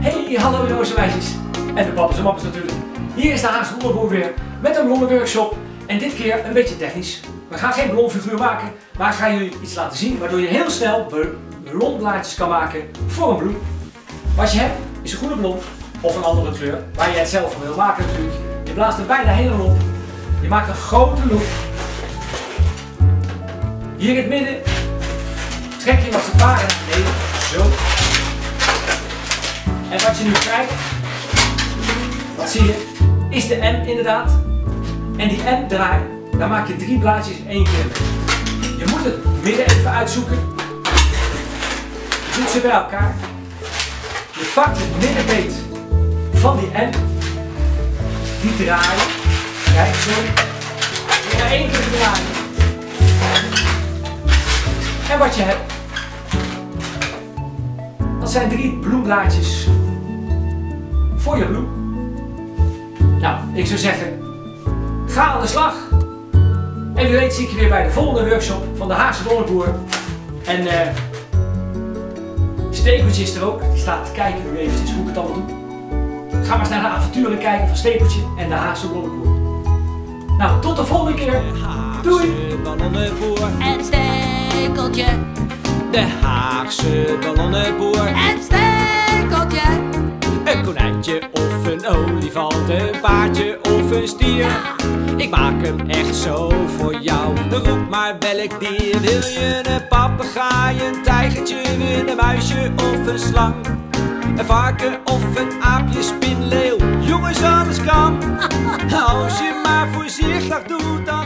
Hey, hallo jongens en meisjes. En de papa's en mappers natuurlijk. Hier is de Haagse Bloemenboer weer met een bloemenworkshop. En dit keer een beetje technisch. We gaan geen ballonfiguur maken, maar ik ga jullie iets laten zien waardoor je heel snel ballonblaadjes kan maken voor een bloem. Wat je hebt is een groene ballon of een andere kleur, waar je het zelf van wil maken natuurlijk. Je blaast er bijna helemaal op. Je maakt een grote loop. Hier in het midden trek je als het ware nee, zo. En wat je nu krijgt, wat zie je, is de M inderdaad. En die M draai, daar maak je drie blaadjes in één keer. Je moet het midden even uitzoeken. Je doet ze bij elkaar. Je pakt het middenbeet van die M. Die draai. Kijk, zo. En één keer draaien. En wat je hebt, dat zijn drie bloemblaadjes voor je bloem. Nou, ik zou zeggen, ga aan de slag. En wie weet zie ik je weer bij de volgende workshop van de Haagse Bollenboer. En uh, Stepeltje is er ook. Die staat te kijken nu eventjes hoe ik het allemaal doe. Ga maar eens naar de avonturen kijken van Stepeltje en de Haagse Bollenboer. Nou, tot de volgende keer. Doei! En stekeltje. De Haagse ballonnenboer. En stekeltje. Een konijntje of een olifant, een paardje of een stier. Ik maak hem echt zo voor jou. Roep maar welk dier. Wil je een papegaai, een tijgertje, een muisje of een slang? Een varken of een aapje, spinleeuw. Jongens, alles kan. Als je maar voorzichtig doet, dan